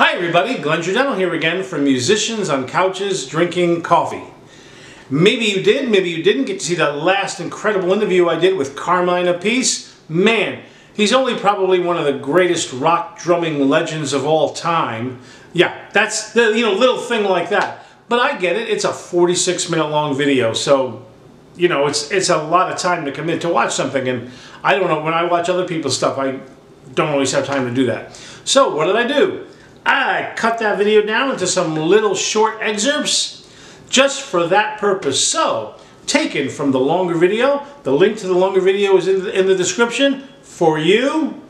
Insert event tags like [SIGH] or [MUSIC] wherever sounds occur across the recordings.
Hi everybody, Glenn Giordano here again from Musicians on Couches Drinking Coffee. Maybe you did, maybe you didn't get to see that last incredible interview I did with Carmine Appice. Man, he's only probably one of the greatest rock drumming legends of all time. Yeah, that's the you know little thing like that. But I get it, it's a 46 minute long video, so you know, it's it's a lot of time to commit to watch something and I don't know, when I watch other people's stuff, I don't always have time to do that. So what did I do? I cut that video down into some little short excerpts just for that purpose. So, taken from the longer video, the link to the longer video is in the, in the description for you.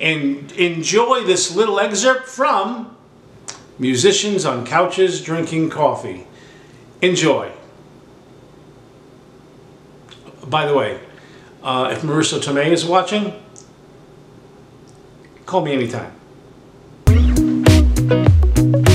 And enjoy this little excerpt from Musicians on Couches Drinking Coffee. Enjoy. By the way, uh, if Marisa Tomei is watching, call me anytime. Música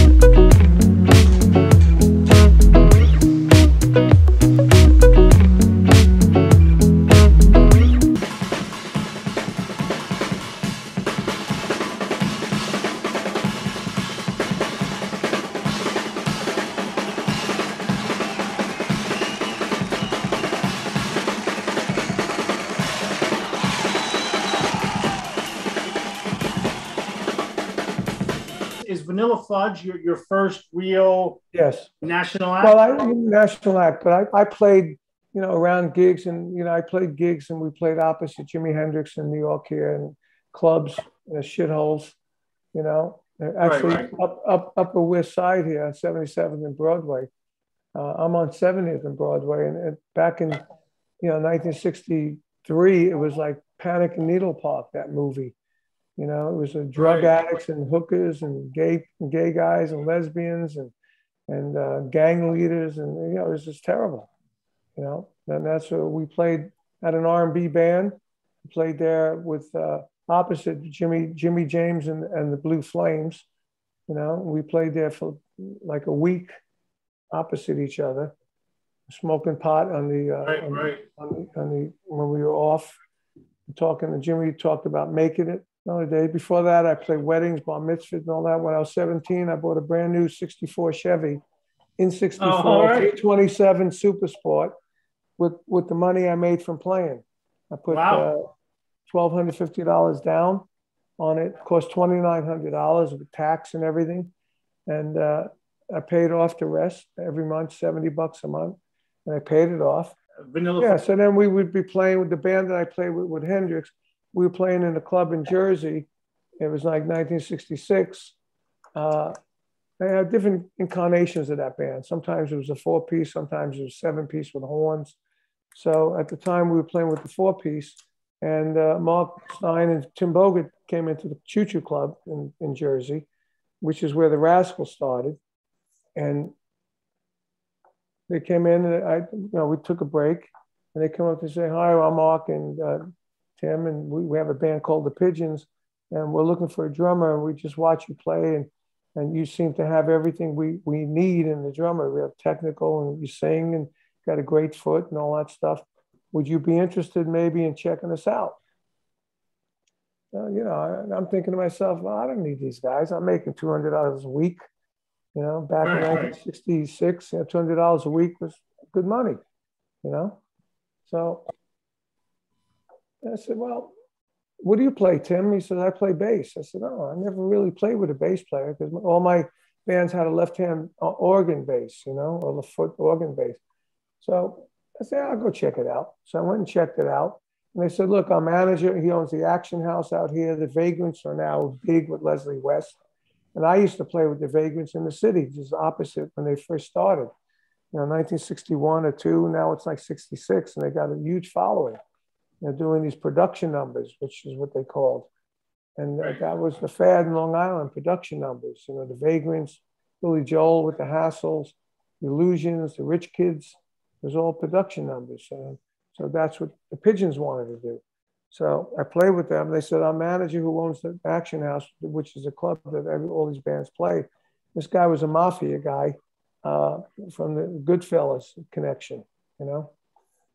is Vanilla Fudge your, your first real yes national act? Well, I national act, but I, I played you know around gigs and you know I played gigs and we played opposite Jimi Hendrix in New York here and clubs, uh, shitholes, you know. Actually, right, right. up up Upper West Side here on 77th and Broadway. Uh, I'm on 70th and Broadway, and, and back in you know 1963, it was like Panic in Needle Park that movie you know, it was a drug Right. addicts and hookers and gay gay guys and lesbians and and uh, gang leaders and you know it was just terrible. You know, and that's what we played at an R&B band. We played there with uh, opposite Jimmy Jimmy James and, and the Blue Flames. You know, we played there for like a week opposite each other, smoking pot on the, uh, Right, on, the- on the on the when we were off talking to Jimmy talked about making it another day. Before that, I played weddings, bar mitzvahs, and all that. When I was 17, I bought a brand new 64 Chevy in 64, Oh, all right. 327 Super Sport with, with the money I made from playing. I put Wow. uh, $1,250 down on it. Cost $2,900 with tax and everything. And uh, I paid off the rest every month, 70 bucks a month. And I paid it off. Vanilla Yeah, so then we would be playing with the band that I played with, with Hendrix. We were playing in a club in Jersey. It was like 1966. Uh, they had different incarnations of that band. Sometimes it was a four piece, sometimes it was seven piece with horns. So at the time we were playing with the four piece, and uh, Mark Stein and Tim Bogert came into the Choo Choo Club in, in Jersey, which is where the Rascals started. And they came in and I, you know, we took a break and they come up to say, hi, I'm Mark and uh, Tim, and we, we have a band called the Pigeons and we're looking for a drummer and we just watch you play and, and you seem to have everything we, we need in the drummer. We have technical and you sing and got a great foot and all that stuff. Would you be interested maybe in checking us out? Uh, you know, I, I'm thinking to myself, well, I don't need these guys. I'm making $200 a week. You know, back Right, in 1966, you know, $200 a week was good money, you know? So I said, well, what do you play, Tim? He said, I play bass. I said, oh, I never really played with a bass player because all my bands had a left-hand uh, organ bass, you know, or the foot organ bass. So I said, I'll go check it out. So I went and checked it out. And they said, look, our manager, he owns the Action House out here. The Vagrants are now big with Leslie West. And I used to play with the Vagrants in the city, just opposite when they first started. You know, 1961 or two, now it's like 66, and they got a huge following. They're doing these production numbers, which is what they called. And that was the fad in Long Island, production numbers. You know, the Vagrants, Billy Joel with the Hassles, the Illusions, the Rich Kids. It was all production numbers. And so that's what the Pigeons wanted to do. So I played with them. They said, our manager who owns the Action House, which is a club that every, all these bands play, this guy was a mafia guy uh, from the Goodfellas connection, you know?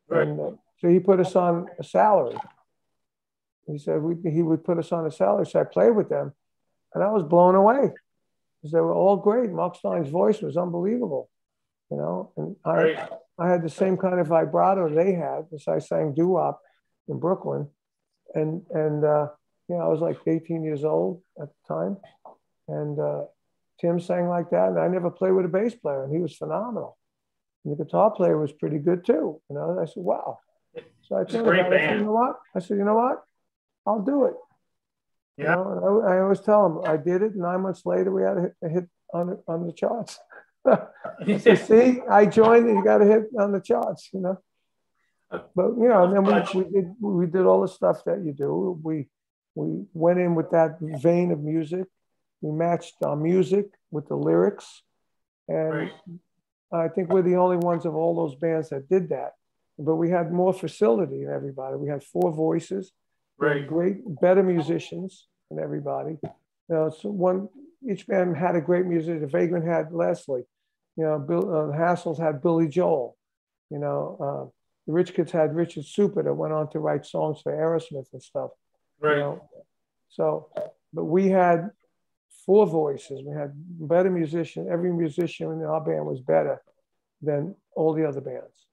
Right. And uh, so he put us on a salary. He said we, he would put us on a salary. So I played with them and I was blown away. because they were all great. Mark Stein's voice was unbelievable, you know. And I, I had the same kind of vibrato they had, as I sang doo wop in Brooklyn, and and uh, you know I was like 18 years old at the time, and uh, Tim sang like that, and I never played with a bass player, and he was phenomenal. And the guitar player was pretty good too, you know. And I said, wow. So I It's a told great him, I said, you know what? I said, you know what? I'll do it. You Yeah. know, and I, I always tell them I did it. Nine months later, we had a hit, a hit on the, on the charts. [LAUGHS] [LAUGHS] Said, see, I joined, and you got a hit on the charts. You know. Uh, but you know, and then we, we did we did all the stuff that you do. We we went in with that vein of music. We matched our music with the lyrics, and Right. I think we're the only ones of all those bands that did that. But we had more facility than everybody. We had four voices, Right. great, better musicians than everybody. You know, so one each band had a great musician. The Vagrant had Leslie. You know, Bill uh, Hassles had Billy Joel. You know, uh, the Rich Kids had Richard Supa that went on to write songs for Aerosmith and stuff. You Right. know, so, but we had four voices. We had better musician. Every musician in our band was better than all the other bands.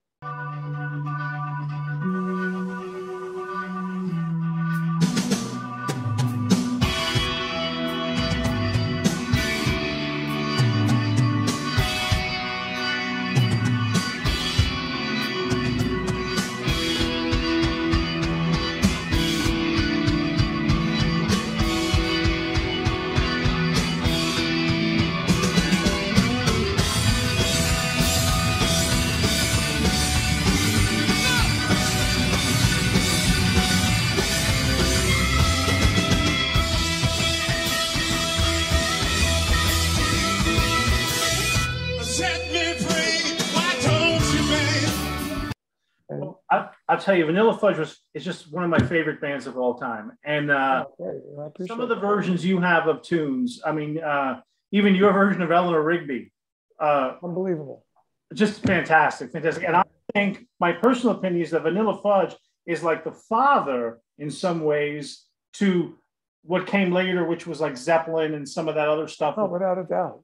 I'll tell you, Vanilla Fudge was is just one of my favorite bands of all time. And uh, okay, I appreciate some of the versions you have of tunes, I mean, uh, even your version of Eleanor Rigby, uh, unbelievable. just fantastic, fantastic. And I think my personal opinion is that Vanilla Fudge is like the father in some ways to what came later, which was like Zeppelin and some of that other stuff. Oh, without a doubt.